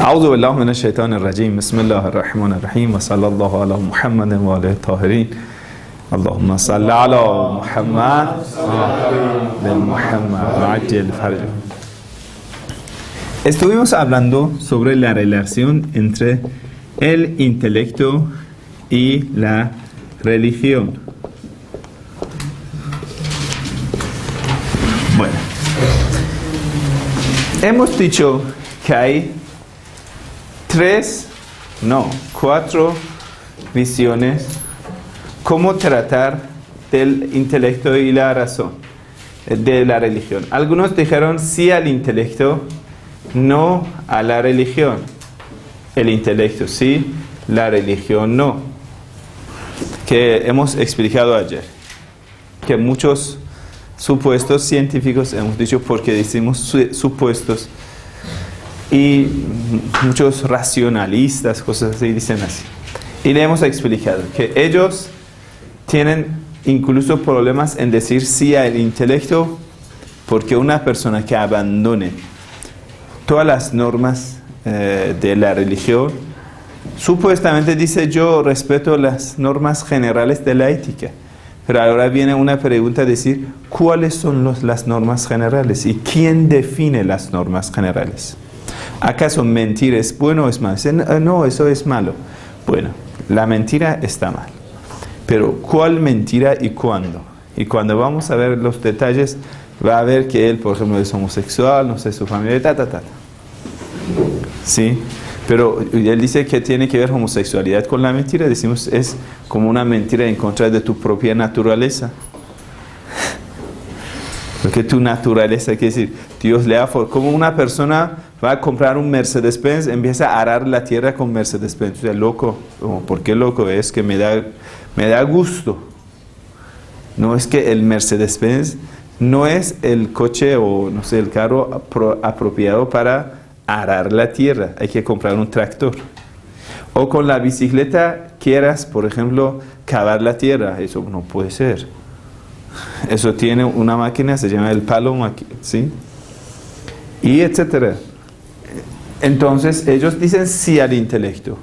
أعوذ بالله من الشيطان الرجيم. بسم الله الرحمن الرحيم. وصلى الله على محمد وآله الطاهرين. اللهم صل على محمد. de Muhammad عجل فرجه Estuvimos hablando sobre la relación entre el intelecto y la religión. Bueno, hemos dicho que hay tres, no, cuatro visiones cómo tratar del intelecto y la razón, de la religión. Algunos dijeron sí al intelecto, no a la religión. El intelecto sí, la religión no. Que hemos explicado ayer. Que muchos supuestos científicos, hemos dicho porque decimos supuestos, y muchos racionalistas, cosas así, dicen así. Y le hemos explicado que ellos tienen incluso problemas en decir sí al intelecto porque una persona que abandone todas las normas eh, de la religión supuestamente dice yo respeto las normas generales de la ética pero ahora viene una pregunta decir cuáles son los, las normas generales y quién define las normas generales ¿acaso mentir es bueno o es malo? no, eso es malo bueno, la mentira está mal pero ¿cuál mentira y cuándo? Y cuando vamos a ver los detalles, va a ver que él, por ejemplo, es homosexual, no sé, su familia, ta, ta, ta. ¿Sí? Pero él dice que tiene que ver homosexualidad con la mentira. Decimos, es como una mentira en contra de tu propia naturaleza. Porque tu naturaleza, quiere decir, Dios le ha como una persona va a comprar un Mercedes-Benz, empieza a arar la tierra con Mercedes-Benz. O loco, ¿por qué loco? Es que me da me da gusto. No es que el Mercedes-Benz no es el coche o no sé, el carro apropiado para arar la tierra. Hay que comprar un tractor. O con la bicicleta quieras, por ejemplo, cavar la tierra. Eso no puede ser. Eso tiene una máquina, se llama el palo, ¿sí? Y etcétera. Entonces ellos dicen sí al intelecto.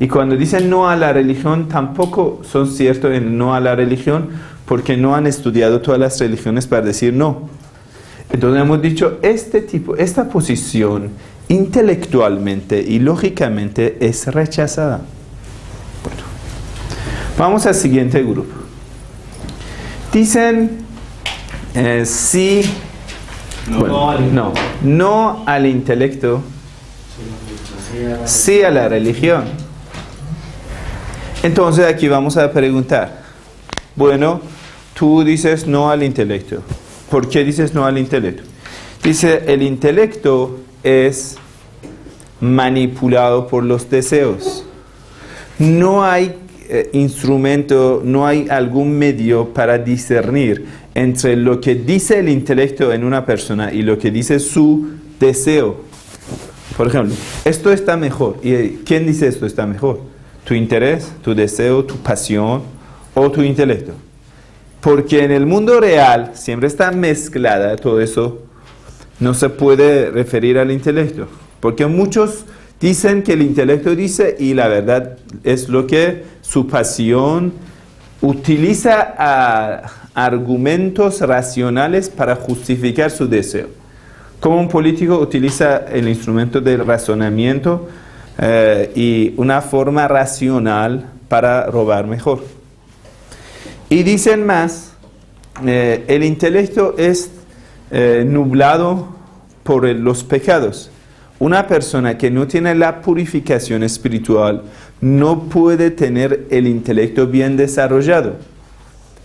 Y cuando dicen no a la religión, tampoco son ciertos en no a la religión, porque no han estudiado todas las religiones para decir no. Entonces hemos dicho, este tipo, esta posición intelectualmente y lógicamente es rechazada. Bueno, vamos al siguiente grupo. Dicen eh, sí, no, no, no al intelecto, sí a la religión. Entonces aquí vamos a preguntar, bueno, tú dices no al intelecto. ¿Por qué dices no al intelecto? Dice, el intelecto es manipulado por los deseos. No hay eh, instrumento, no hay algún medio para discernir entre lo que dice el intelecto en una persona y lo que dice su deseo. Por ejemplo, esto está mejor. ¿Y quién dice esto está mejor? tu interés, tu deseo, tu pasión o tu intelecto. Porque en el mundo real siempre está mezclada todo eso. No se puede referir al intelecto. Porque muchos dicen que el intelecto dice y la verdad es lo que su pasión utiliza argumentos racionales para justificar su deseo. Como un político utiliza el instrumento del razonamiento eh, y una forma racional para robar mejor. Y dicen más, eh, el intelecto es eh, nublado por los pecados. Una persona que no tiene la purificación espiritual no puede tener el intelecto bien desarrollado.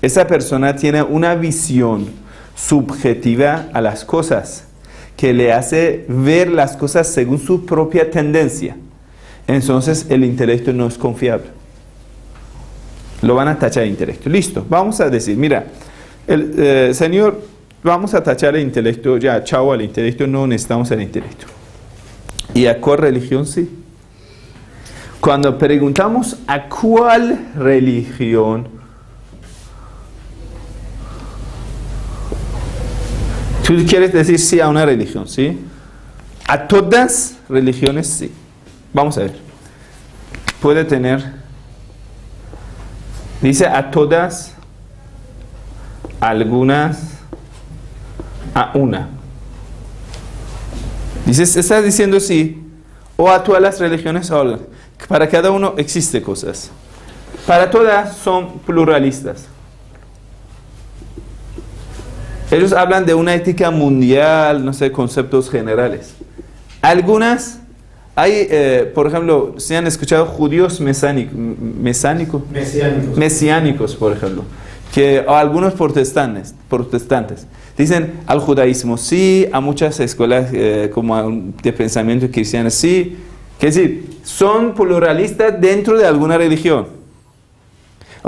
Esa persona tiene una visión subjetiva a las cosas que le hace ver las cosas según su propia tendencia entonces el intelecto no es confiable. Lo van a tachar de intelecto. Listo, vamos a decir, mira, el eh, Señor, vamos a tachar el intelecto, ya, chao al intelecto, no necesitamos el intelecto. ¿Y a cuál religión sí? Cuando preguntamos a cuál religión, tú quieres decir sí a una religión, ¿sí? A todas religiones sí. Vamos a ver. Puede tener, dice a todas, algunas, a una. Dices, estás diciendo sí, o a todas las religiones, para cada uno existe cosas. Para todas son pluralistas. Ellos hablan de una ética mundial, no sé, conceptos generales. Algunas, hay, eh, por ejemplo, se han escuchado judíos mesánicos, mesánicos, mesiánicos, por ejemplo, que o algunos protestantes, protestantes dicen al judaísmo sí, a muchas escuelas eh, como de pensamiento cristiano sí, que decir, son pluralistas dentro de alguna religión.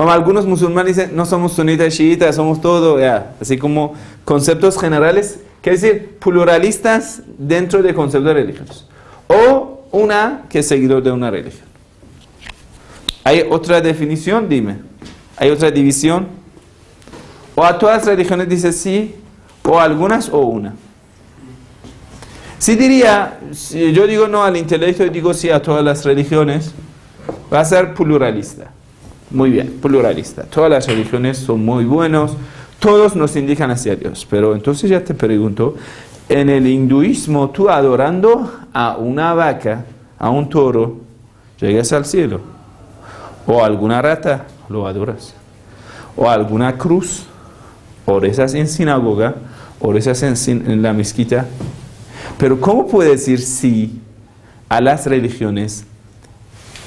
O algunos musulmanes dicen, no somos sunitas, chiitas, somos todo, así como conceptos generales, que decir, pluralistas dentro de conceptos religiosos. O una que es seguidor de una religión. ¿Hay otra definición? Dime. ¿Hay otra división? O a todas las religiones dice sí, o algunas o una. Si diría, si yo digo no al intelecto y digo sí a todas las religiones, va a ser pluralista. Muy bien, pluralista. Todas las religiones son muy buenos, todos nos indican hacia Dios. Pero entonces ya te pregunto, en el hinduismo tú adorando a una vaca, a un toro, llegas al cielo. O a alguna rata, lo adoras. O a alguna cruz, o rezas en sinagoga, o rezas en, en la mezquita. Pero ¿cómo puedes decir sí a las religiones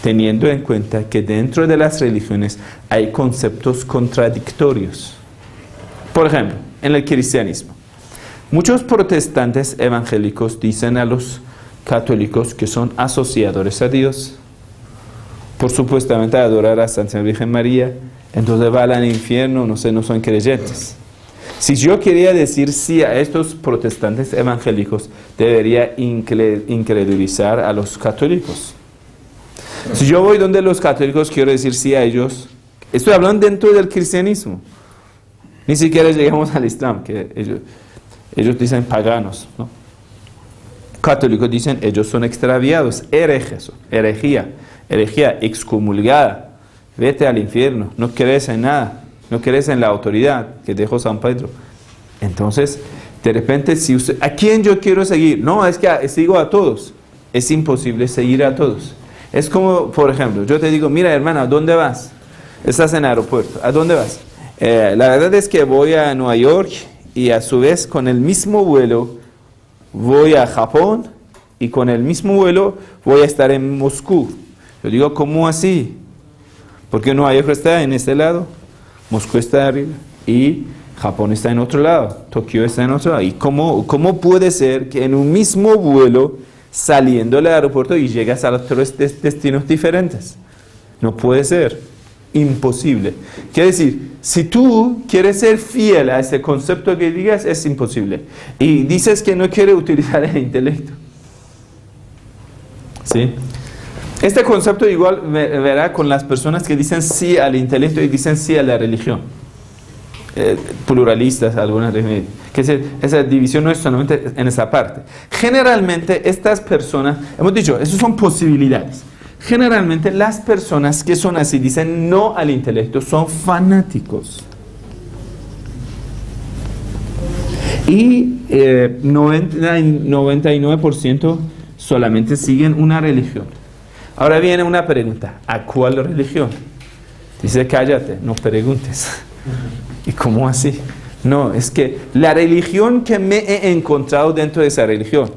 teniendo en cuenta que dentro de las religiones hay conceptos contradictorios. Por ejemplo, en el cristianismo, muchos protestantes evangélicos dicen a los católicos que son asociadores a Dios, por supuestamente adorar a Santa Virgen María, entonces van al infierno, no sé, no son creyentes. Si yo quería decir sí a estos protestantes evangélicos, debería incredulizar a los católicos. Si yo voy donde los católicos, quiero decir sí a ellos. Estoy hablando dentro del cristianismo. Ni siquiera llegamos al Islam, que ellos, dicen paganos. ¿no? Católicos dicen ellos son extraviados, herejes, herejía, herejía excomulgada. Vete al infierno, no crees en nada, no crees en la autoridad que dejó San Pedro. Entonces, de repente, si usted, ¿a quién yo quiero seguir? No, es que sigo a todos. Es imposible seguir a todos. Es como, por ejemplo, yo te digo, mira hermana, ¿a dónde vas? Estás en el aeropuerto, ¿a dónde vas? Eh, la verdad es que voy a Nueva York y a su vez con el mismo vuelo voy a Japón y con el mismo vuelo voy a estar en Moscú. Yo digo, ¿cómo así? Porque Nueva York está en este lado, Moscú está arriba y Japón está en otro lado, Tokio está en otro lado. ¿Y cómo, cómo puede ser que en un mismo vuelo saliendo del aeropuerto y llegas a los tres destinos diferentes. No puede ser. Imposible. Quiere decir, si tú quieres ser fiel a ese concepto que digas, es imposible. Y dices que no quieres utilizar el intelecto. ¿Sí? Este concepto igual verá con las personas que dicen sí al intelecto y dicen sí a la religión. Eh, pluralistas, algunas que esa división no es solamente en esa parte. Generalmente estas personas, hemos dicho, esas son posibilidades. Generalmente las personas que son así, dicen no al intelecto, son fanáticos. Y 99% eh, solamente siguen una religión. Ahora viene una pregunta, ¿a cuál religión? Dice, cállate, no preguntes. ¿Y cómo así? No, es que la religión que me he encontrado dentro de esa religión,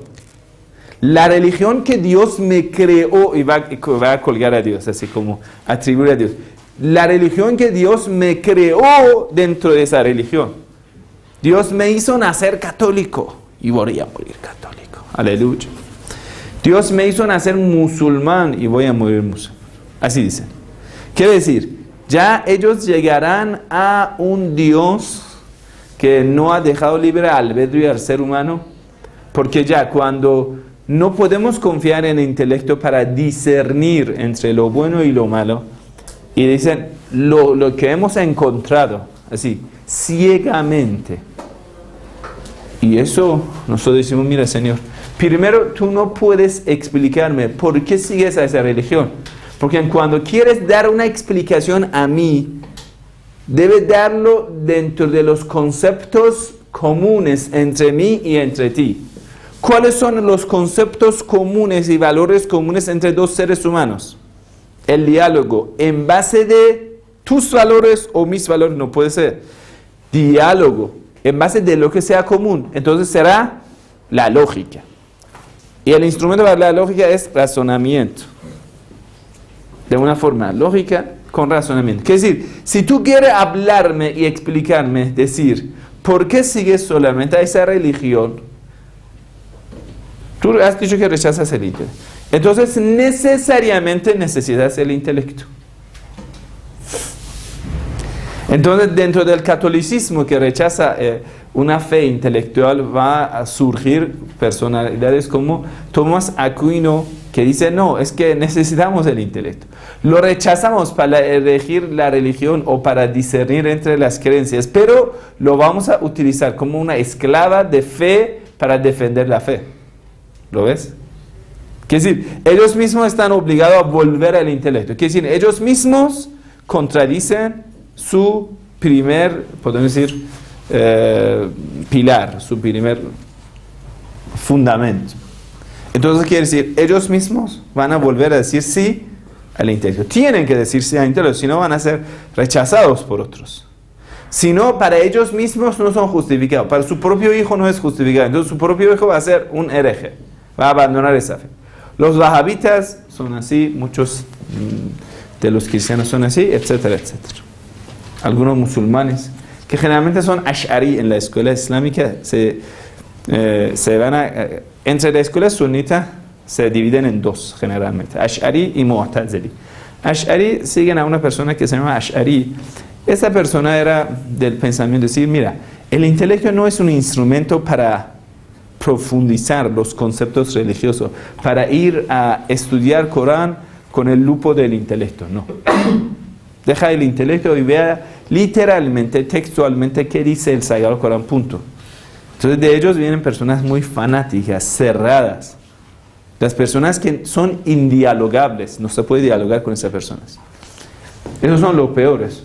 la religión que Dios me creó, y va, a colgar a Dios, así como atribuir a Dios, la religión que Dios me creó dentro de esa religión. Dios me hizo nacer católico y voy a morir católico. Aleluya. Dios me hizo nacer musulmán y voy a morir musulmán. Así dice. Quiere decir, ya ellos llegarán a un Dios que no ha dejado libre albedrío al ser humano, porque ya cuando no podemos confiar en el intelecto para discernir entre lo bueno y lo malo, y dicen lo, lo que hemos encontrado, así, ciegamente. Y eso nosotros decimos, mira Señor, Primero, tú no puedes explicarme por qué sigues a esa religión. Porque cuando quieres dar una explicación a mí, debes darlo dentro de los conceptos comunes entre mí y entre ti. ¿Cuáles son los conceptos comunes y valores comunes entre dos seres humanos? El diálogo. En base de tus valores o mis valores, no puede ser. Diálogo. En base de lo que sea común. Entonces será la lógica. Y el instrumento para la lógica es razonamiento. De una forma lógica con razonamiento. Es decir, si tú quieres hablarme y explicarme, decir, ¿por qué sigues solamente a esa religión? Tú has dicho que rechazas el intelecto. Entonces necesariamente necesitas el intelecto. Entonces dentro del catolicismo que rechaza eh, una fe intelectual va a surgir personalidades como Tomás Aquino que dice no, es que necesitamos el intelecto. Lo rechazamos para elegir la religión o para discernir entre las creencias, pero lo vamos a utilizar como una esclava de fe para defender la fe. ¿Lo ves? Quiere decir, ellos mismos están obligados a volver al intelecto. Quiere decir, ellos mismos contradicen su primer, podemos decir, eh, pilar, su primer fundamento. Entonces quiere decir, ellos mismos van a volver a decir sí al intelecto. Tienen que decir sí al intelecto, si no van a ser rechazados por otros. Si no, para ellos mismos no son justificados. Para su propio hijo no es justificado. Entonces su propio hijo va a ser un hereje va a abandonar esa fe. Los wahabitas son así, muchos mm, de los cristianos son así, etcétera, etcétera. Algunos musulmanes, que generalmente son ash'ari en la escuela islámica, se, eh, se van a, eh, entre la escuela sunita se dividen en dos generalmente, ash'ari y mu'tazili. Ash'ari siguen a una persona que se llama ash'ari. Esa persona era del pensamiento de decir, mira, el intelecto no es un instrumento para profundizar los conceptos religiosos, para ir a estudiar Corán con el lupo del intelecto, no. Deja el intelecto y vea literalmente, textualmente, qué dice el Sagrado Corán, punto. Entonces de ellos vienen personas muy fanáticas, cerradas. Las personas que son indialogables, no se puede dialogar con esas personas. Esos son los peores.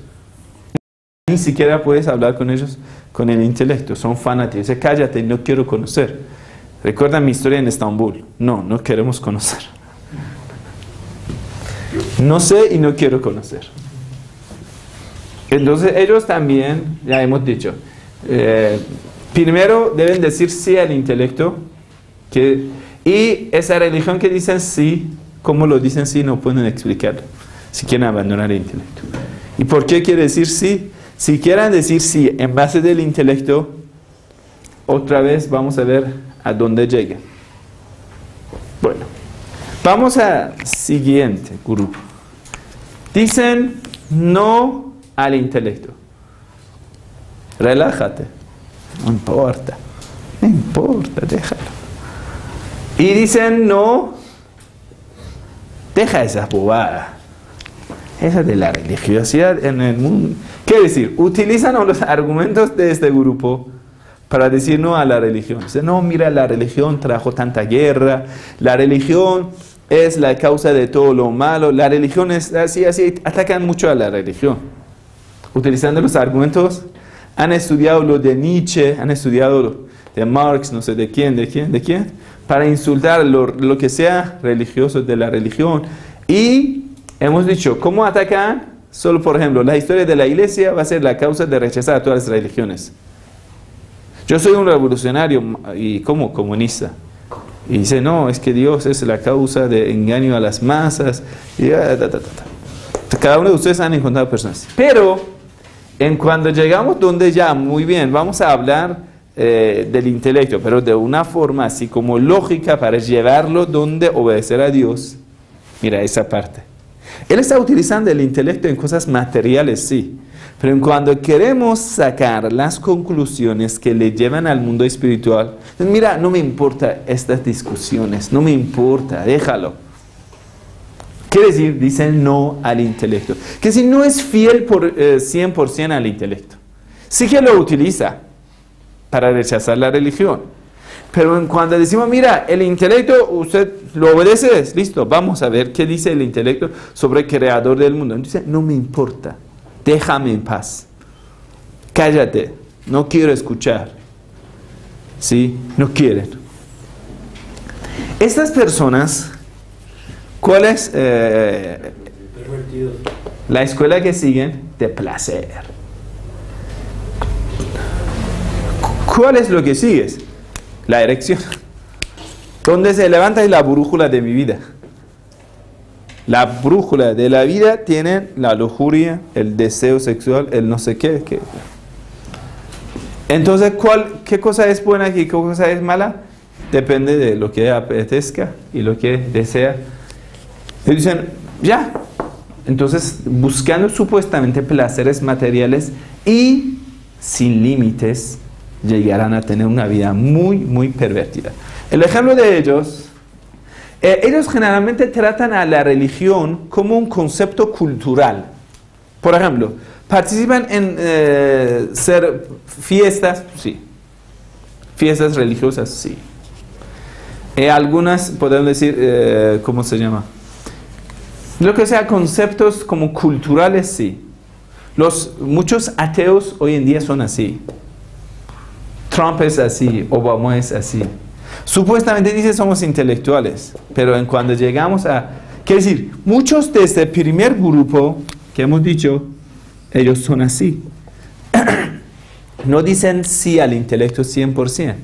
Ni siquiera puedes hablar con ellos con el intelecto, son fanáticos. Dice, cállate, no quiero conocer. Recuerda mi historia en Estambul. No, no queremos conocer. No sé y no quiero conocer. Entonces ellos también, ya hemos dicho, eh, primero deben decir sí al intelecto y esa religión que dicen sí, como lo dicen sí, no pueden explicarlo si quieren abandonar el intelecto. ¿Y por qué quiere decir sí? Si quieren decir sí en base del intelecto, otra vez vamos a ver a dónde llega. Bueno, vamos al siguiente grupo. Dicen no al intelecto. Relájate. No importa. No importa, déjalo. Y dicen no. Deja esa bobada. Esa de la religiosidad en el mundo. ¿Qué decir? Utilizan los argumentos de este grupo para decir no a la religión. Dice, no, mira, la religión trajo tanta guerra, la religión es la causa de todo lo malo, la religión es así, así, atacan mucho a la religión. Utilizando los argumentos, han estudiado lo de Nietzsche, han estudiado lo de Marx, no sé de quién, de quién, de quién, para insultar lo, lo que sea religioso de la religión. Y hemos dicho, ¿cómo atacan? Solo, por ejemplo, la historia de la iglesia va a ser la causa de rechazar a todas las religiones. Yo soy un revolucionario y como comunista. Y dice, no, es que Dios es la causa de engaño a las masas. Y Cada uno de ustedes han encontrado personas. Pero, en cuando llegamos donde ya, muy bien, vamos a hablar eh, del intelecto, pero de una forma así como lógica para llevarlo donde obedecer a Dios. Mira esa parte. Él está utilizando el intelecto en cosas materiales, sí. Pero cuando queremos sacar las conclusiones que le llevan al mundo espiritual, mira, no me importa estas discusiones, no me importa, déjalo. Quiere decir, dicen no al intelecto. Que si no es fiel por 100% eh, al intelecto, sí que lo utiliza para rechazar la religión. Pero cuando decimos, mira, el intelecto, usted lo obedece, listo, vamos a ver qué dice el intelecto sobre el creador del mundo. Dice, no me importa, déjame en paz, cállate, no quiero escuchar. ¿Sí? No quieren. Estas personas, ¿cuál es eh, la escuela que siguen? De placer. ¿Cuál es lo que sigues? La erección. Donde se levanta es la brújula de mi vida. La brújula de la vida tiene la lujuria, el deseo sexual, el no sé qué. Entonces, ¿cuál, ¿qué cosa es buena y qué cosa es mala? Depende de lo que apetezca y lo que desea. Y dicen, ya. Entonces, buscando supuestamente placeres materiales y sin límites, llegarán a tener una vida muy, muy pervertida. El ejemplo de ellos, eh, ellos generalmente tratan a la religión como un concepto cultural. Por ejemplo, participan en eh, ser fiestas, sí. Fiestas religiosas, sí. Y algunas, podemos decir, eh, ¿cómo se llama? Lo que sea, conceptos como culturales, sí. Los, muchos ateos hoy en día son así. Trump es así, Obama es así. Supuestamente dice somos intelectuales, pero en cuando llegamos a... Quiere decir, muchos de este primer grupo que hemos dicho, ellos son así. no dicen sí al intelecto 100%.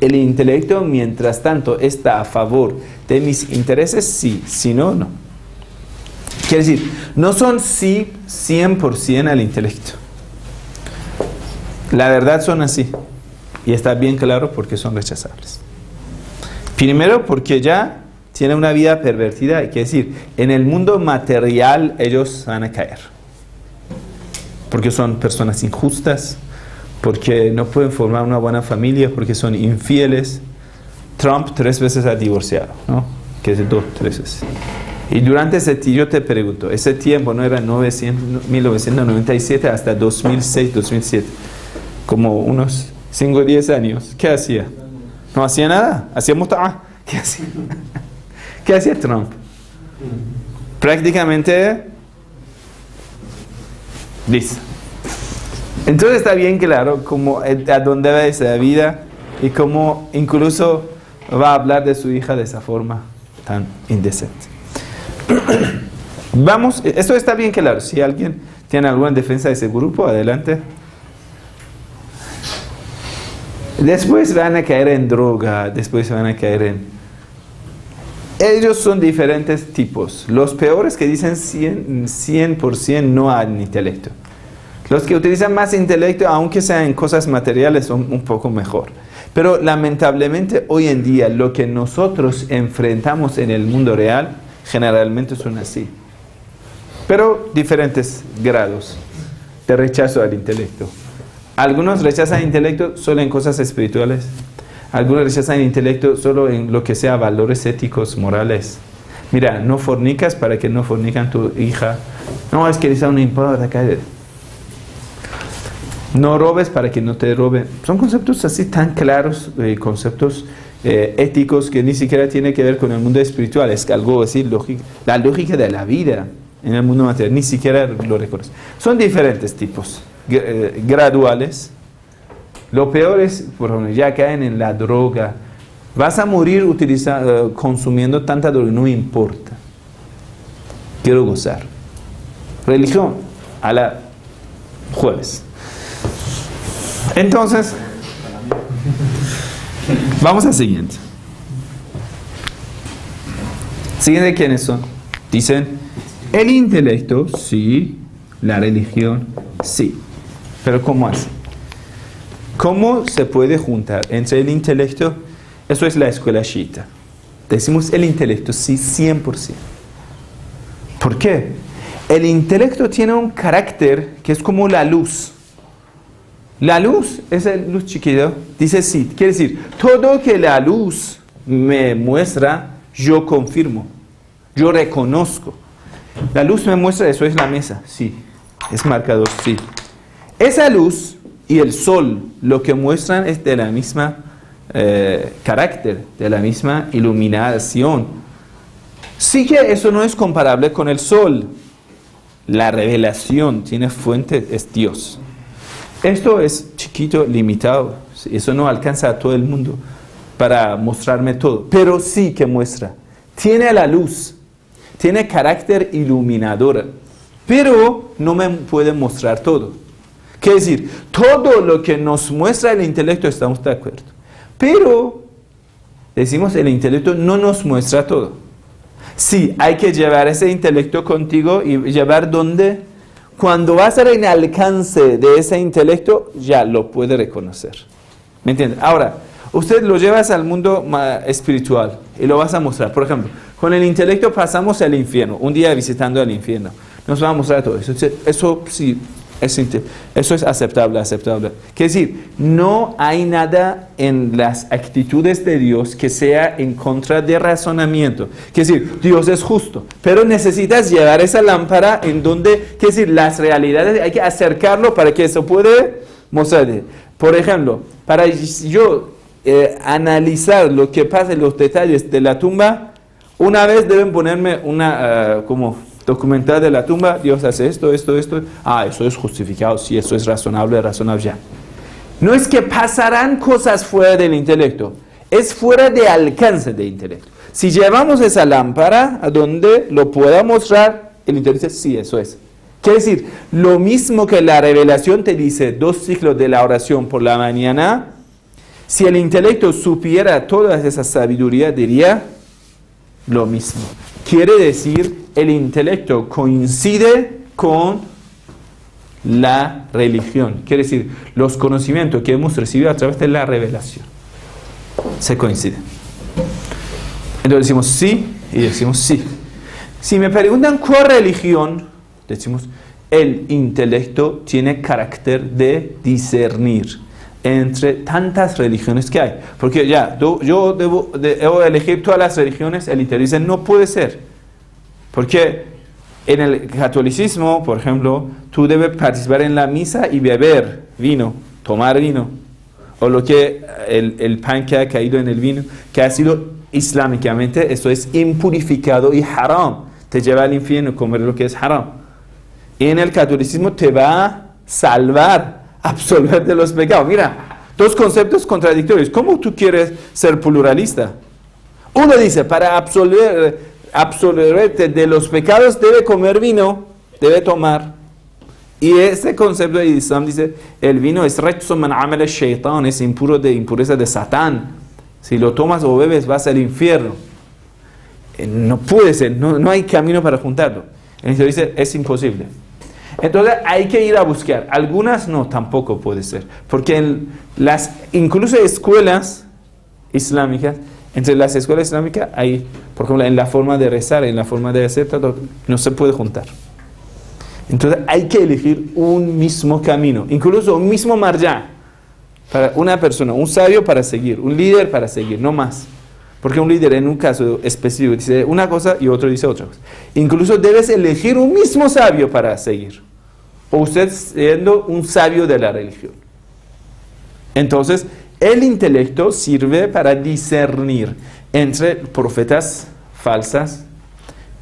El intelecto, mientras tanto, está a favor de mis intereses, sí, si no, no. Quiere decir, no son sí 100% al intelecto. La verdad son así. Y está bien claro por qué son rechazables. Primero, porque ya tienen una vida pervertida, que decir, en el mundo material ellos van a caer. Porque son personas injustas, porque no pueden formar una buena familia, porque son infieles. Trump tres veces ha divorciado, ¿no? Que es dos, tres veces. Y durante ese tiempo, yo te pregunto, ese tiempo no era 900, 1997 hasta 2006, 2007, como unos 5 o 10 años, ¿qué hacía? No hacía nada, hacía muta'a. ¿Qué hacía? ¿Qué hacía Trump? Prácticamente listo. Entonces está bien claro cómo, eh, a dónde va esa vida y cómo incluso va a hablar de su hija de esa forma tan indecente. Vamos, esto está bien claro. Si alguien tiene alguna defensa de ese grupo, adelante. Después van a caer en droga, después van a caer en... Ellos son diferentes tipos. Los peores que dicen 100%, 100 no al intelecto. Los que utilizan más intelecto, aunque sean cosas materiales, son un poco mejor. Pero lamentablemente hoy en día lo que nosotros enfrentamos en el mundo real generalmente son así. Pero diferentes grados de rechazo al intelecto. Algunos rechazan el intelecto solo en cosas espirituales. Algunos rechazan el intelecto solo en lo que sea valores éticos, morales. Mira, no fornicas para que no fornican tu hija. No, es que eso no importa. No robes para que no te roben. Son conceptos así tan claros, eh, conceptos eh, éticos que ni siquiera tienen que ver con el mundo espiritual. Es algo así, lógica, la lógica de la vida en el mundo material. Ni siquiera lo reconoce. Son diferentes tipos. Eh, graduales. Lo peor es, por ejemplo, ya caen en la droga. Vas a morir utilizando, eh, consumiendo tanta droga, no importa. Quiero gozar. Religión, a la jueves. Entonces, vamos al siguiente. Siguiente, ¿quiénes son? Dicen, el intelecto, sí. La religión, sí. Pero ¿cómo hace? ¿Cómo se puede juntar entre el intelecto? Eso es la escuela shita. Decimos el intelecto, sí, 100%. ¿Por qué? El intelecto tiene un carácter que es como la luz. La luz, esa luz chiquita, dice sí. Quiere decir, todo que la luz me muestra, yo confirmo. Yo reconozco. La luz me muestra, eso es la mesa, sí. Es marcador, sí. Esa luz y el sol lo que muestran es de la misma eh, carácter, de la misma iluminación. Sí que eso no es comparable con el sol. La revelación tiene fuente, es Dios. Esto es chiquito, limitado. Eso no alcanza a todo el mundo para mostrarme todo. Pero sí que muestra. Tiene la luz. Tiene carácter iluminador. Pero no me puede mostrar todo. Quiere decir, todo lo que nos muestra el intelecto estamos de acuerdo. Pero, decimos, el intelecto no nos muestra todo. Sí, hay que llevar ese intelecto contigo y llevar donde, cuando vas a ser en alcance de ese intelecto, ya lo puede reconocer. ¿Me entiendes? Ahora, usted lo llevas al mundo espiritual y lo vas a mostrar. Por ejemplo, con el intelecto pasamos al infierno, un día visitando el infierno. Nos va a mostrar todo eso. Eso sí, eso es aceptable, aceptable. Quiere decir, no hay nada en las actitudes de Dios que sea en contra de razonamiento. Quiere decir, Dios es justo, pero necesitas llevar esa lámpara en donde, quiere decir, las realidades hay que acercarlo para que eso puede mostrarse. Por ejemplo, para yo eh, analizar lo que pasa en los detalles de la tumba, una vez deben ponerme una, ah, como documental de la tumba, Dios hace esto, esto, esto. Ah, eso es justificado, sí, eso es razonable, razonable ya. No es que pasarán cosas fuera del intelecto, es fuera de alcance del intelecto. Si llevamos esa lámpara a donde lo pueda mostrar, el intelecto sí, eso es. Quiere decir, lo mismo que la revelación te dice dos ciclos de la oración por la mañana, si el intelecto supiera toda esa sabiduría, diría lo mismo. Quiere decir, el intelecto coincide con la religión. Quiere decir, los conocimientos que hemos recibido a través de la revelación se coinciden. Entonces decimos sí y decimos sí. Si me preguntan cuál religión, decimos el intelecto tiene carácter de discernir entre tantas religiones que hay. Porque ya, yo debo, elegir todas las religiones, el interés no puede ser. Porque en el catolicismo, por ejemplo, tú debes participar en la misa y beber vino, tomar vino. O lo que el, pan que ha caído en el vino, que ha sido islámicamente, eso es impurificado y haram. Te lleva al infierno comer lo que es haram. En el catolicismo te va a salvar absolver de los pecados. Mira, dos conceptos contradictorios. ¿Cómo tú quieres ser pluralista? Uno dice, para absolver, absolverte de los pecados debe comer vino, debe tomar. Y ese concepto de Islam dice, el vino es man shaitan, es impuro de impureza de Satán. Si lo tomas o bebes vas al infierno. Eh, no puede ser, no, no hay camino para juntarlo. Entonces dice, es imposible. Entonces hay que ir a buscar. Algunas no, tampoco puede ser. Porque en las, incluso escuelas islámicas, entre las escuelas islámicas hay, por ejemplo, en la forma de rezar, en la forma de hacer, no se puede juntar. Entonces hay que elegir un mismo camino, incluso un mismo marja para una persona, un sabio para seguir, un líder para seguir, no más. Porque un líder en un caso específico dice una cosa y otro dice otra cosa. Incluso debes elegir un mismo sabio para seguir o usted siendo un sabio de la religión. Entonces, el intelecto sirve para discernir entre profetas falsas,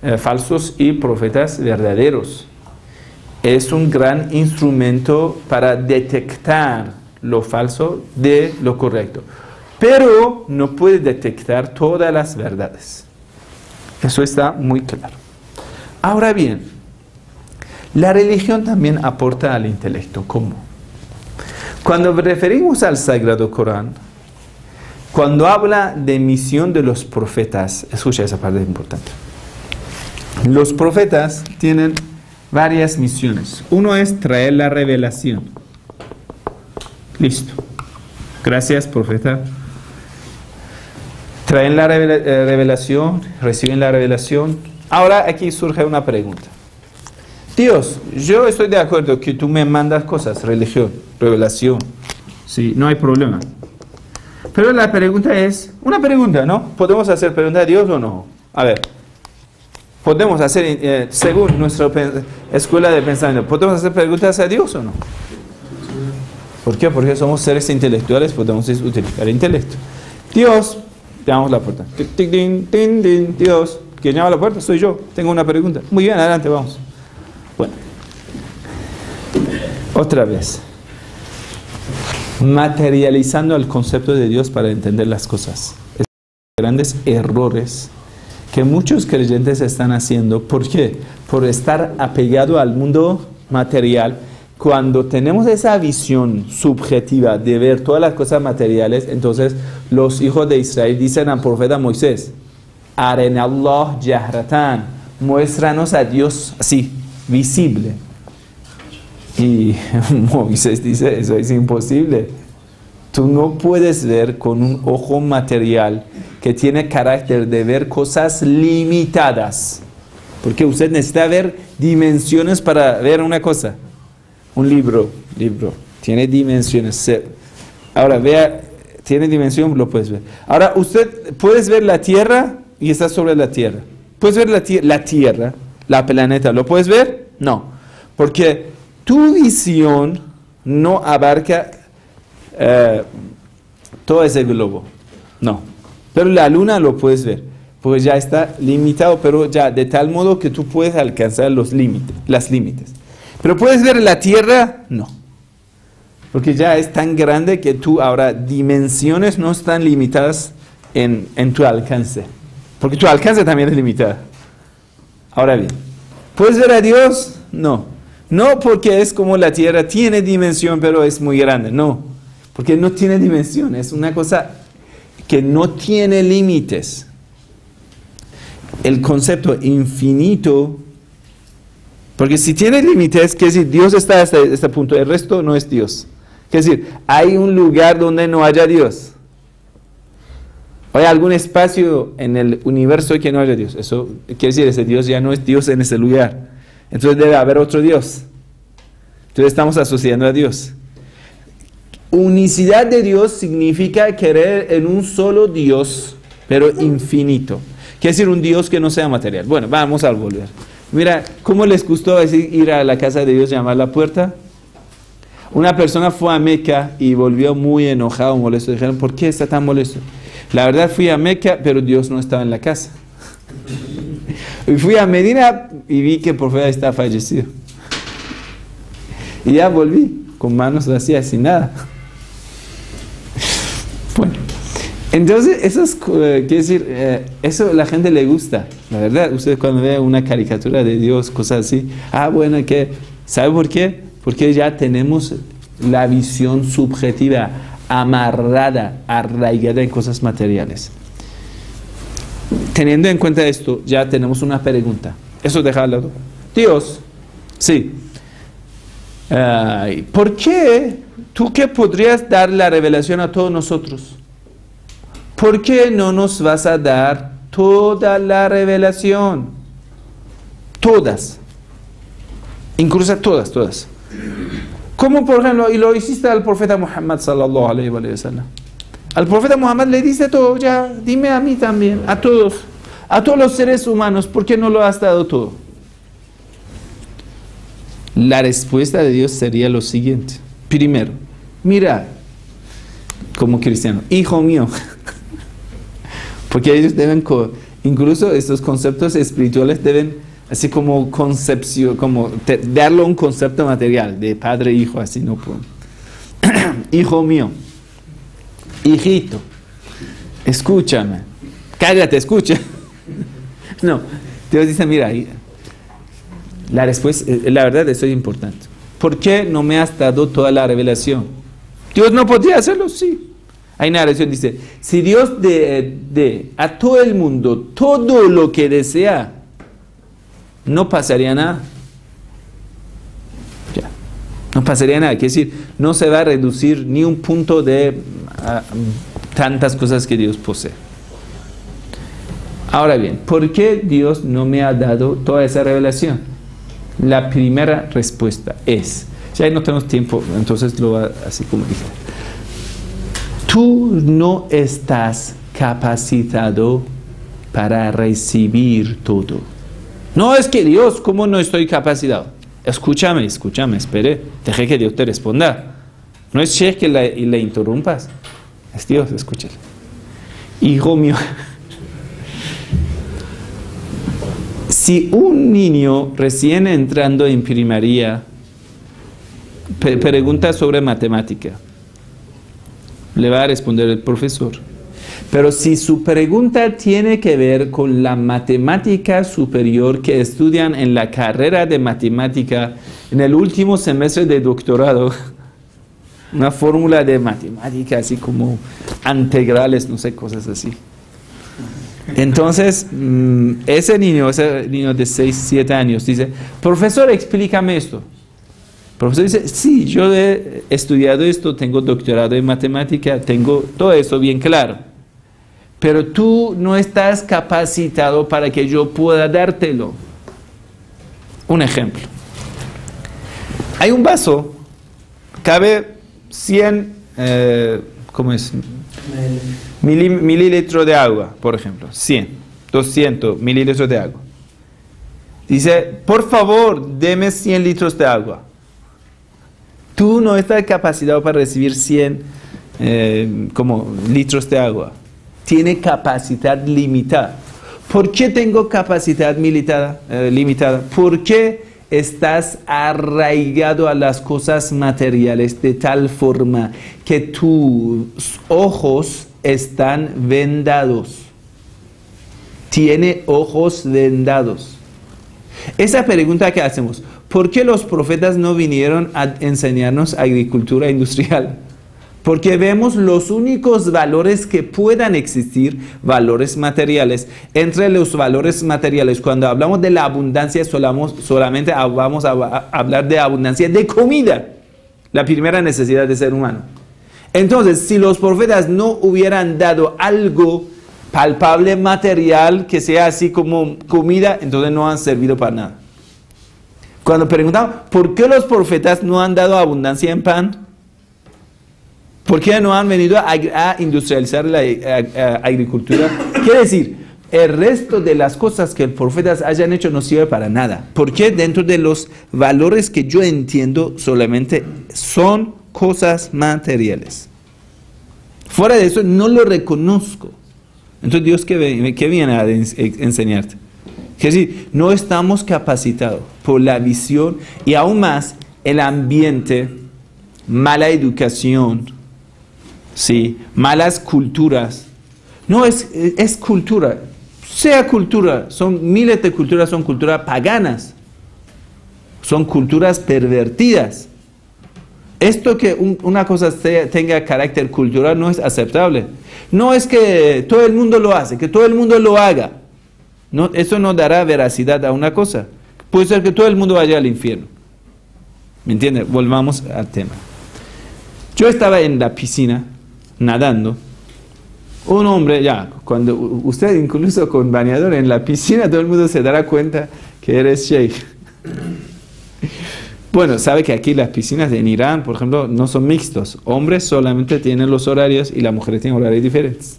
eh, falsos y profetas verdaderos. Es un gran instrumento para detectar lo falso de lo correcto, pero no puede detectar todas las verdades. Eso está muy claro. Ahora bien, la religión también aporta al intelecto. ¿Cómo? Cuando referimos al Sagrado Corán, cuando habla de misión de los profetas, escucha esa parte importante. Los profetas tienen varias misiones. Uno es traer la revelación. Listo. Gracias, profeta. Traen la eh, revelación, reciben la revelación. Ahora aquí surge una pregunta. Dios, yo estoy de acuerdo que tú me mandas cosas, religión, revelación. Sí, no hay problema. Pero la pregunta es, una pregunta, ¿no? ¿Podemos hacer pregunta a Dios o no? A ver, podemos hacer, eh, según nuestra escuela de pensamiento, ¿podemos hacer preguntas a Dios o no? ¿Por qué? Porque somos seres intelectuales, podemos utilizar el intelecto. Dios, llamamos la puerta. Dios, ¿quién llama a la puerta? Soy yo. Tengo una pregunta. Muy bien, adelante, vamos. Bueno, otra vez. Materializando el concepto de Dios para entender las cosas. Es grandes errores que muchos creyentes están haciendo. ¿Por qué? Por estar apegado al mundo material. Cuando tenemos esa visión subjetiva de ver todas las cosas materiales, entonces los hijos de Israel dicen al profeta Moisés, Allah yahratan, muéstranos a Dios así, visible. Y Moisés dice, eso es imposible. Tú no puedes ver con un ojo material que tiene carácter de ver cosas limitadas. Porque usted necesita ver dimensiones para ver una cosa. Un libro, libro, tiene dimensiones. Ahora, vea, tiene dimensión, lo puedes ver. Ahora, usted puedes ver la Tierra y está sobre la Tierra. ¿Puedes ver la, la Tierra, la planeta? ¿Lo puedes ver? No. Porque tu visión no abarca eh, todo ese globo. No. Pero la luna lo puedes ver, porque ya está limitado, pero ya de tal modo que tú puedes alcanzar los límites, las límites. Pero puedes ver la Tierra, no. Porque ya es tan grande que tú ahora dimensiones no están limitadas en, en tu alcance. Porque tu alcance también es limitado. Ahora bien, ¿puedes ver a Dios? No. No porque es como la Tierra, tiene dimensión, pero es muy grande. No. Porque no tiene dimensión. Es una cosa que no tiene límites. El concepto infinito, porque si tiene límites, quiere decir, Dios está hasta este punto, el resto no es Dios. Quiere decir, hay un lugar donde no haya Dios. ¿Hay algún espacio en el universo que no haya Dios? Eso quiere decir, ese Dios ya no es Dios en ese lugar. Entonces debe haber otro Dios. Entonces estamos asociando a Dios. Unicidad de Dios significa querer en un solo Dios, pero infinito. Quiere decir un Dios que no sea material. Bueno, vamos a volver. Mira, ¿cómo les gustó ir a la casa de Dios, llamar la puerta? Una persona fue a Meca y volvió muy enojado, molesto. Dijeron, ¿por qué está tan molesto? La verdad fui a Meca, pero Dios no estaba en la casa. Y fui a Medina y vi que por fe está fallecido. Y ya volví con manos vacías, sin nada. Bueno, entonces, eso es, eh, quiere decir, eh, eso la gente le gusta, la verdad. Ustedes cuando ven una caricatura de Dios, cosas así, ah, bueno, que, ¿sabe por qué? Porque ya tenemos la visión subjetiva, amarrada, arraigada en cosas materiales. Teniendo en cuenta esto, ya tenemos una pregunta. Eso deja al lado. Dios, sí. ¿Por qué tú que podrías dar la revelación a todos nosotros? ¿Por qué no nos vas a dar toda la revelación? Todas. Incluso todas, todas. Como por ejemplo, y lo hiciste al profeta Muhammad sallallahu alayhi wa sallam. Al profeta Muhammad le dice todo, ya, dime a mí también, a todos, a todos los seres humanos, ¿por qué no lo has dado todo? La respuesta de Dios sería lo siguiente. Primero, mira, como cristiano, hijo mío, porque ellos deben, incluso estos conceptos espirituales deben, así como concepción, como darlo un concepto material de padre hijo, así no puedo. hijo mío, hijito, escúchame, cállate, escucha. no, Dios dice, mira, la respuesta, eh, la verdad, eso es importante. ¿Por qué no me has dado toda la revelación? Dios no podía hacerlo, sí. Hay una narración dice, si Dios de a todo el mundo todo lo que desea, no pasaría nada. Ya, no pasaría nada. Quiere decir, no se va a reducir ni un punto de ah, tantas cosas que Dios posee. Ahora bien, ¿por qué Dios no me ha dado toda esa revelación? La primera respuesta es, ya no tenemos tiempo, entonces lo va así como dije tú no estás capacitado para recibir todo. No es que Dios, ¿cómo no estoy capacitado? Escúchame, escúchame, espere, deje que Dios te responda. No es Sheikh que le, le interrumpas, es Dios, escúchale. hijo mío, si un niño recién entrando en primaria pregunta sobre matemática, le va a responder el profesor. Pero si su pregunta tiene que ver con la matemática superior que estudian en la carrera de matemática en el último semestre de doctorado, una fórmula de matemática así como integrales, no sé, cosas así. Entonces, mm, ese niño, ese niño de 6, 7 años dice, profesor, explícame esto. Profesor dice, sí, yo he estudiado esto, tengo doctorado en matemática, tengo todo eso bien claro. Pero tú no estás capacitado para que yo pueda dártelo. Un ejemplo. Hay un vaso, cabe 100, eh, ¿cómo es? mililitros de agua, por ejemplo. 100, 200 mililitros de agua. Dice, por favor, deme 100 litros de agua. Tú no estás capacitado para recibir 100 eh, como litros de agua. Tiene capacidad limitada. ¿Por qué tengo capacidad limitada? Eh, limitada? Porque estás arraigado a las cosas materiales de tal forma que tus ojos están vendados. Tiene ojos vendados. Esa pregunta que hacemos, ¿Por qué los profetas no vinieron a enseñarnos agricultura industrial? Porque vemos los únicos valores que puedan existir, valores materiales. Entre los valores materiales, cuando hablamos de la abundancia, solamente vamos a hablar de abundancia de comida, la primera necesidad del ser humano. Entonces, si los profetas no hubieran dado algo palpable, material, que sea así como comida, entonces no han servido para nada. Cuando preguntamos, ¿por qué los profetas no han dado abundancia en pan? ¿Por qué no han venido a, industrializar la agricultura? Quiere decir, el resto de las cosas que los profetas hayan hecho no sirve para nada. Porque dentro de los valores que yo entiendo solamente son cosas materiales. Fuera de eso no lo reconozco. Entonces Dios, ¿qué, qué viene a enseñarte? Es decir, no estamos capacitados por la visión y aún más el ambiente, mala educación, ¿sí? malas culturas. No es, es cultura, sea cultura, son miles de culturas, son culturas paganas, son culturas pervertidas. Esto que una cosa tenga carácter cultural no es aceptable. No es que todo el mundo lo hace, que todo el mundo lo haga. No, eso no dará veracidad a una cosa. Puede ser que todo el mundo vaya al infierno. ¿Me entiende? Volvamos al tema. Yo estaba en la piscina nadando. Un hombre, ya, cuando usted incluso con bañador en la piscina, todo el mundo se dará cuenta que eres sheikh. Bueno, sabe que aquí las piscinas en Irán, por ejemplo, no son mixtos. Hombres solamente tienen los horarios y las mujeres tienen horarios diferentes.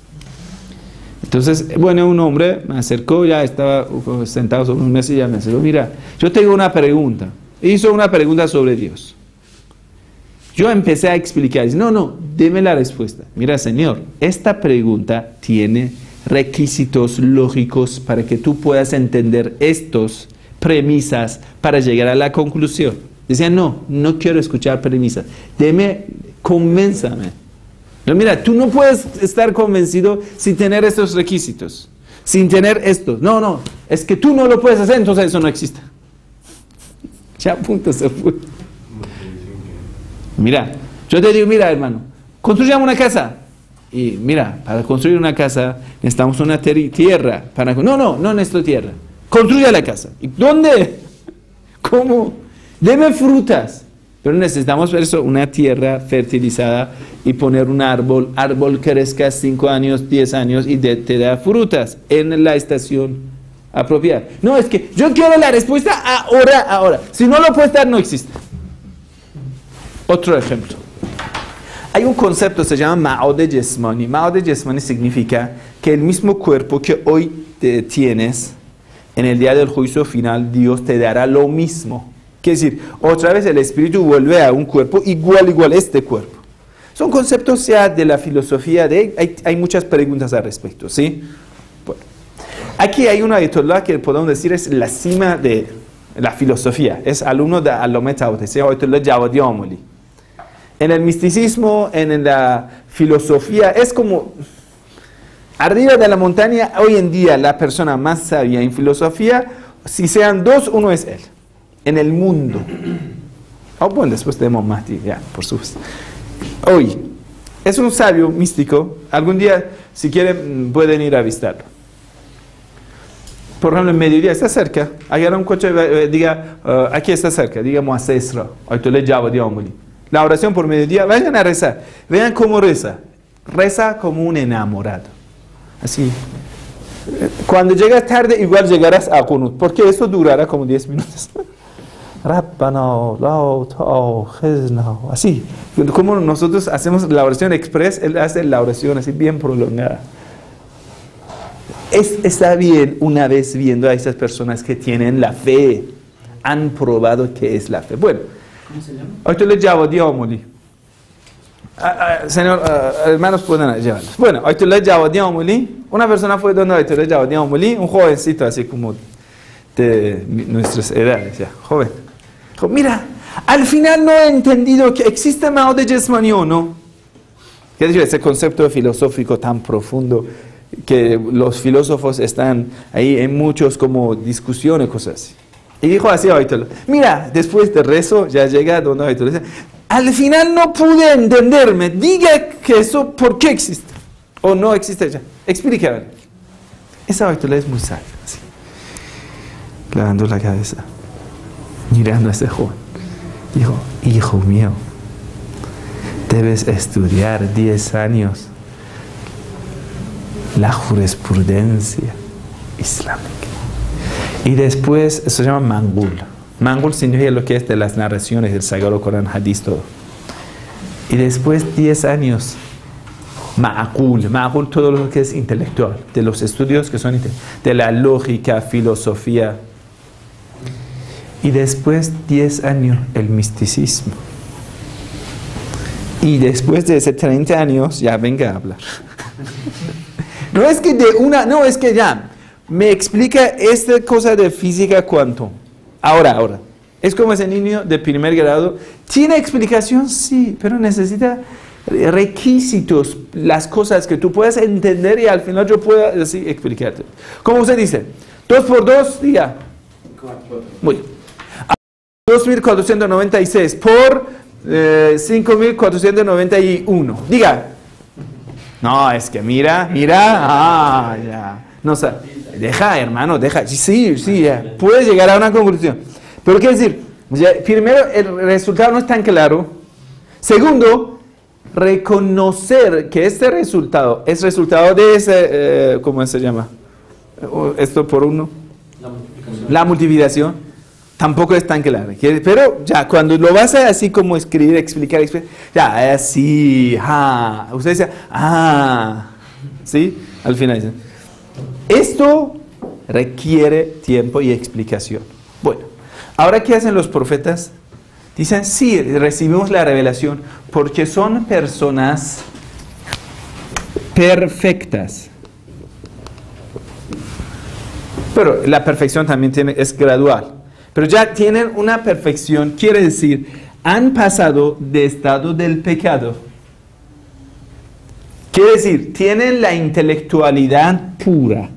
Entonces, bueno, un hombre me acercó, ya estaba sentado sobre una mesilla, me acercó, mira, yo tengo una pregunta. Hizo una pregunta sobre Dios. Yo empecé a explicar, no, no, deme la respuesta. Mira, Señor, esta pregunta tiene requisitos lógicos para que tú puedas entender estos premisas para llegar a la conclusión. Decía, no, no quiero escuchar premisas. Deme, convénzame. No, mira, tú no puedes estar convencido sin tener estos requisitos, sin tener estos. No, no, es que tú no lo puedes hacer, entonces eso no existe. Ya punto se fue. Mira, yo te digo, mira hermano, construyamos una casa. Y mira, para construir una casa necesitamos una tierra. Para, no, no, no necesito tierra. Construya la casa. ¿Y dónde? ¿Cómo? Deme frutas. Pero necesitamos eso, una tierra fertilizada y poner un árbol, árbol que crezca 5 años, 10 años y te da frutas en la estación apropiada. No, es que yo quiero la respuesta ahora, ahora. Si no lo puedes dar, no existe. Otro ejemplo. Hay un concepto, se llama Mao de Yesmani. Mao de Yesmani significa que el mismo cuerpo que hoy tienes, en el día del juicio final, Dios te dará lo mismo. Quiere decir, otra vez el espíritu vuelve a un cuerpo igual, igual este cuerpo. Son conceptos ya de la filosofía, de, hay, hay muchas preguntas al respecto, ¿sí? Bueno, aquí hay una ayatollah que podemos decir es la cima de la filosofía, es alumno de Alomet se llama Ayatollah Javadiomoli. En el misticismo, en la filosofía, es como arriba de la montaña, hoy en día la persona más sabia en filosofía, si sean dos, uno es él, en el mundo. Oh, bueno, después tenemos Mati, ya, por supuesto. Hoy, es un sabio místico. Algún día, si quieren, pueden ir a visitarlo. Por ejemplo, en mediodía está cerca. Agarra un coche y diga, uh, aquí está cerca, digamos a Cesra. La oración por mediodía, vayan a rezar. Vean cómo reza. Reza como un enamorado. Así. Cuando llegas tarde, igual llegarás a Kunut, porque eso durará como 10 minutos. Así, como nosotros hacemos la oración express, él hace la oración así bien prolongada. Es, está bien una vez viendo a esas personas que tienen la fe, han probado que es la fe. Bueno, ¿cómo se llama? Le llamo Diomoli. Ah, señor, ah, hermanos pueden llevarlos. Bueno, le llamo Diomoli. Una persona fue donde le llamo Diomoli, un jovencito así como de nuestras edades, ya, joven mira, al final no he entendido que existe Mao de ¿no? ¿Qué decir? Ese concepto filosófico tan profundo que los filósofos están ahí en muchos como discusiones, cosas así. Y dijo así a mira, después de rezo ya llega donde dice, al final no pude entenderme, diga que eso, ¿por qué existe? O no existe ya. Explícame. Esa Ayatollah es muy sabia, así, lavando la cabeza mirando a ese joven. Dijo, hijo mío, debes estudiar 10 años la jurisprudencia islámica. Y después, eso se llama mangul. Mangul significa lo que es de las narraciones del Sagrado Corán, Hadith, todo. Y después 10 años, ma'akul, ma'akul todo lo que es intelectual, de los estudios que son de la lógica, filosofía, y después 10 años el misticismo. Y después de ese 30 años ya venga a hablar. no es que de una, no, es que ya me explica esta cosa de física cuánto. Ahora, ahora. Es como ese niño de primer grado. ¿Tiene explicación? Sí, pero necesita requisitos, las cosas que tú puedas entender y al final yo pueda así explicarte. ¿Cómo usted dice? Dos por dos, diga. Muy bien. 2.496 por 5.491. Eh, Diga. No, es que mira, mira. Ah, ya. No, sé deja, hermano, deja. Sí, sí, ya. Puedes llegar a una conclusión. Pero quiere decir, primero, el resultado no es tan claro. Segundo, reconocer que este resultado es resultado de ese, eh, ¿cómo se llama? Esto por uno. La multiplicación. La multiplicación tampoco es tan claro. Pero ya, cuando lo vas a así como escribir, explicar, ya, así, ah, usted dice, ah, ¿sí? Al final dice, esto requiere tiempo y explicación. Bueno, ahora, ¿qué hacen los profetas? Dicen, sí, recibimos la revelación porque son personas perfectas. Pero la perfección también tiene, es gradual pero ya tienen una perfección, quiere decir, han pasado de estado del pecado. Quiere decir, tienen la intelectualidad pura.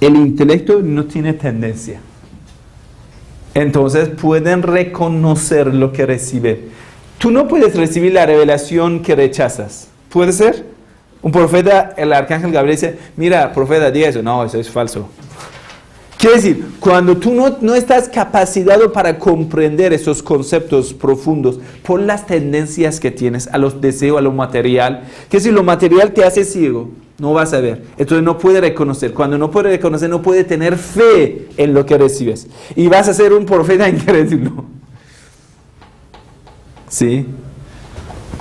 El intelecto no tiene tendencia. Entonces pueden reconocer lo que reciben. Tú no puedes recibir la revelación que rechazas. ¿Puede ser? Un profeta, el arcángel Gabriel dice, mira, profeta, diga eso. No, eso es falso. Quiere decir, cuando tú no, estás capacitado para comprender esos conceptos profundos por las tendencias que tienes a los deseos, a lo material, que si lo material te hace ciego, no vas a ver. Entonces no puede reconocer. Cuando no puede reconocer, no puede tener fe en lo que recibes. Y vas a ser un profeta incrédulo. ¿Sí?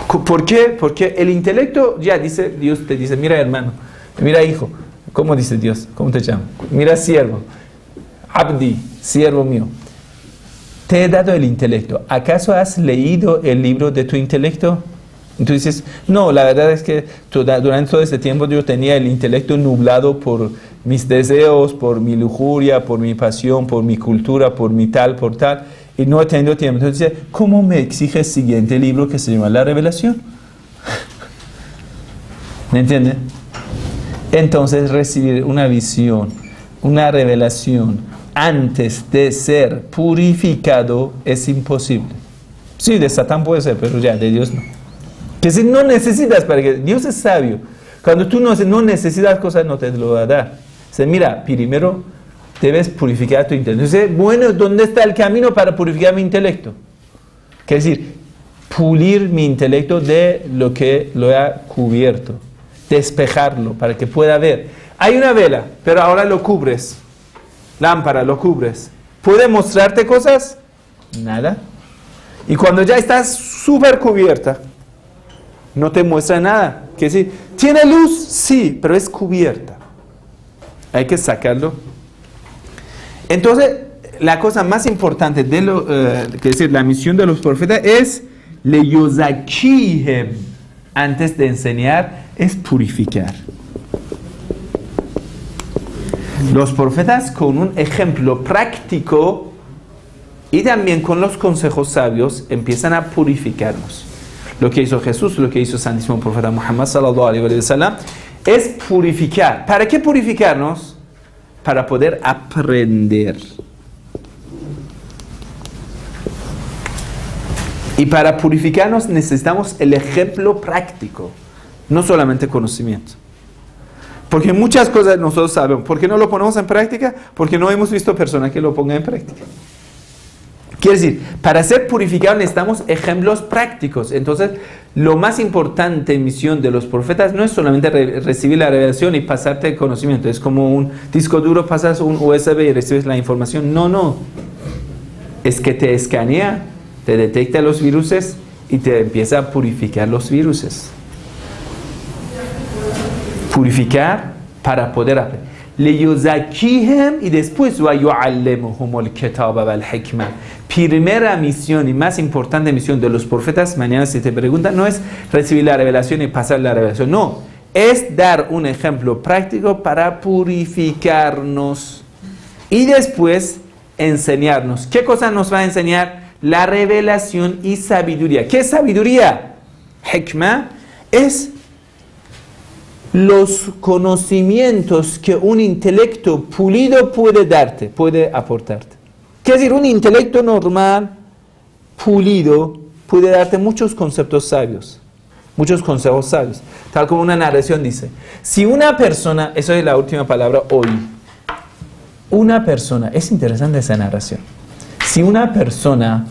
¿Por qué? Porque el intelecto, ya dice, Dios te dice, mira hermano, mira hijo, ¿cómo dice Dios? ¿Cómo te llamo? Mira siervo. Abdi, siervo mío, te he dado el intelecto. ¿Acaso has leído el libro de tu intelecto? Entonces, no, la verdad es que durante todo este tiempo yo tenía el intelecto nublado por mis deseos, por mi lujuria, por mi pasión, por mi cultura, por mi tal, por tal, y no he tenido tiempo. Entonces, ¿cómo me exige el siguiente libro que se llama La Revelación? ¿Me entiende? Entonces, recibir una visión, una revelación, antes de ser purificado es imposible. Sí, de Satán puede ser, pero ya de Dios no. Que si no necesitas para que Dios es sabio. Cuando tú no, no necesitas cosas, no te lo va a dar. Se mira, primero debes purificar tu intelecto. Dice, bueno, ¿dónde está el camino para purificar mi intelecto? Quiere decir, pulir mi intelecto de lo que lo ha cubierto, despejarlo para que pueda ver. Hay una vela, pero ahora lo cubres. Lámpara, lo cubres. ¿Puede mostrarte cosas? Nada. Y cuando ya estás súper cubierta, no te muestra nada. Quiere decir, ¿tiene luz? Sí, pero es cubierta. Hay que sacarlo. Entonces, la cosa más importante de lo, eh, que decir, la misión de los profetas es leyozakihem. Antes de enseñar, es purificar. Los profetas con un ejemplo práctico y también con los consejos sabios empiezan a purificarnos. Lo que hizo Jesús, lo que hizo el Santísimo Profeta Muhammad sallallahu alaihi wasallam es purificar. ¿Para qué purificarnos? Para poder aprender. Y para purificarnos necesitamos el ejemplo práctico, no solamente conocimiento. Porque muchas cosas nosotros sabemos. ¿Por qué no lo ponemos en práctica? Porque no hemos visto personas que lo pongan en práctica. Quiere decir, para ser purificados necesitamos ejemplos prácticos. Entonces, lo más importante en misión de los profetas no es solamente recibir la revelación y pasarte el conocimiento. Es como un disco duro, pasas un USB y recibes la información. No, no. Es que te escanea, te detecta los virus y te empieza a purificar los virus. Purificar para poder aprender y después Primera misión y más importante misión de los profetas, mañana si te preguntan, no es recibir la revelación y pasar la revelación, no, es dar un ejemplo práctico para purificarnos y después enseñarnos. ¿Qué cosa nos va a enseñar? La revelación y sabiduría. ¿Qué es sabiduría? Hikmah es los conocimientos que un intelecto pulido puede darte, puede aportarte. Quiere decir, un intelecto normal, pulido, puede darte muchos conceptos sabios, muchos consejos sabios. Tal como una narración dice, si una persona, eso es la última palabra hoy, una persona, es interesante esa narración, si una persona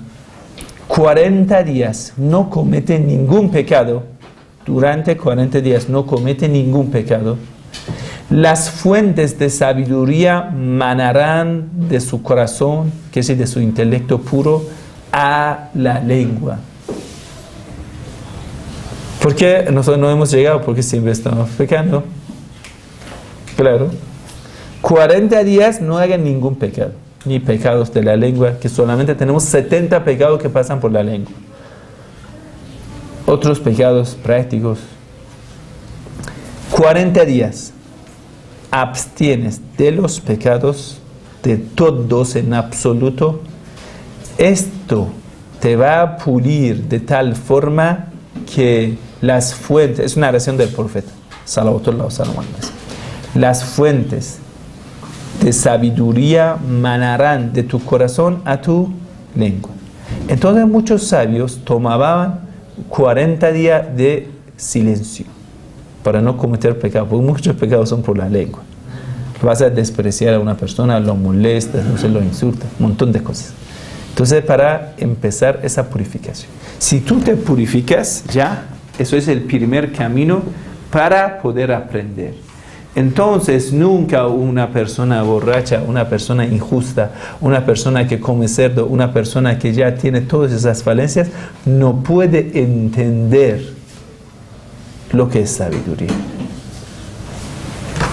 40 días no comete ningún pecado, durante 40 días no comete ningún pecado, las fuentes de sabiduría manarán de su corazón, que es de su intelecto puro, a la lengua. ¿Por qué nosotros no hemos llegado? Porque siempre estamos pecando. Claro. 40 días no hagan ningún pecado, ni pecados de la lengua, que solamente tenemos 70 pecados que pasan por la lengua otros pecados prácticos. 40 días abstienes de los pecados, de todos en absoluto. Esto te va a pulir de tal forma que las fuentes, es una oración del profeta, las fuentes de sabiduría manarán de tu corazón a tu lengua. Entonces muchos sabios tomaban 40 días de silencio para no cometer pecado, porque muchos pecados son por la lengua. Vas a despreciar a una persona, lo molestas, no se lo insultas, un montón de cosas. Entonces, para empezar esa purificación. Si tú te purificas, ya, eso es el primer camino para poder aprender. Entonces nunca una persona borracha, una persona injusta, una persona que come cerdo, una persona que ya tiene todas esas falencias, no puede entender lo que es sabiduría.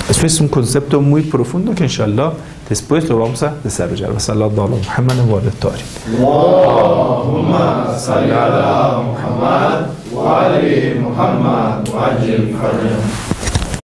Eso es un concepto muy profundo que inshallah después lo vamos a desarrollar. Muhammad